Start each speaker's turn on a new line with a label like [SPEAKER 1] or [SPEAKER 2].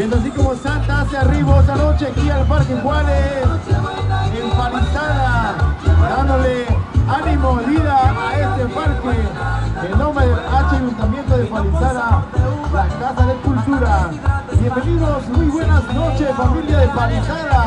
[SPEAKER 1] hacia arriba esta noche aquí al Parque Juárez, en Palizada, dándole ánimo, vida a este parque, en nombre del H Ayuntamiento de Palizada, la Casa de Cultura. Bienvenidos, muy buenas noches familia de Palizada.